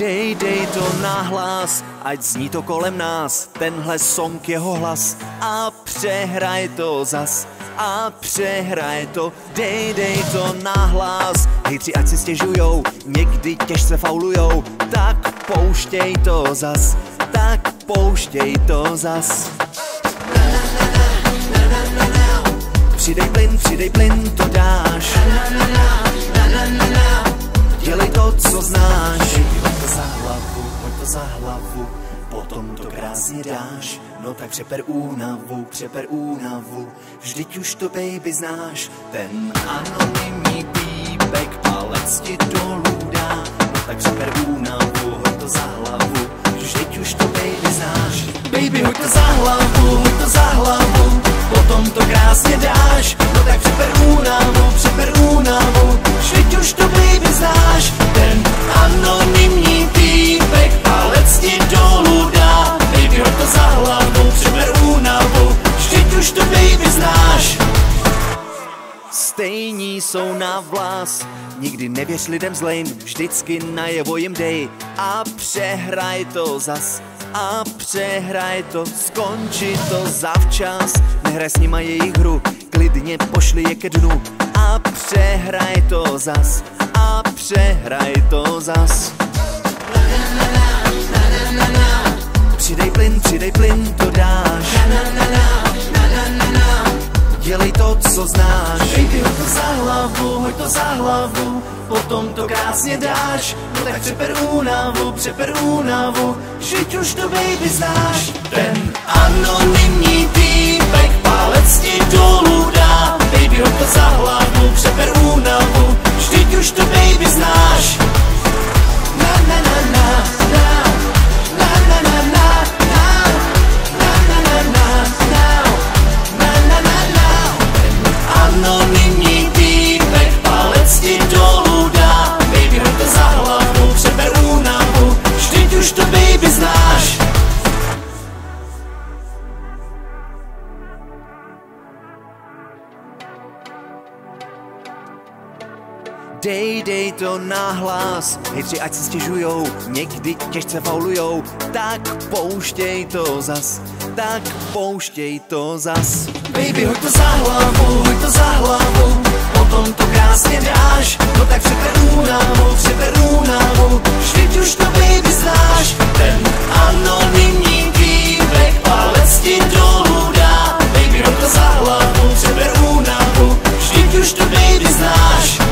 Dej, dej to nahlas, ať zní to kolem nás, tenhle song jeho hlas a přehraj to zas a přehraj to, dej, dej to nahlas. Hejtři ať si stěžujou, někdy těžce faulujou, tak pouštěj to zas, tak pouštěj to zas. Přidej plyn, přidej plyn, to dáš. Dělej to, co znáš. Krásně dáš. No tak přeper únavu, přeper únavu, vždyť už to baby znáš. Ten anonymní týpek palec ti dolů dá. No tak přeper únavu, hoď to za hlavu, vždyť už to baby znáš. Baby, hoď to za hlavu, hoď to za hlavu, potom to krásně dáš. No tak přeper únavu, přeper únavu, Stejní jsou na vlas, nikdy nevěř lidem zlejn, vždycky najevo jim dej a přehraj to zas a přehraj to, skonči to zavčas, nehraj s nima jejich hru, klidně pošli je ke dnu a přehraj to zas a přehraj to zas. Přidej plyn, přidej plyn, to dáš. Dělej to, co znáš. Baby, hoď to za hlavu, hoď to za hlavu, potom to krásně dáš. No tak přeper únavu, přeper únavu, vždyť už to baby znáš. Ten Dej, dej to na hlas, hejtři ať se stěžujou, někdy těžce faulujou, tak pouštěj to zas, tak pouštěj to zas. Baby, hoď to za hlavu, hoď to za hlavu, potom to krásně dáš, no tak přeber únavu, přeber únavu, vždyť už to baby znáš, ten anonymní týpek palec ti dolů dá. Baby, hoď to za hlavu, přeber únavu, vždyť už to baby znáš,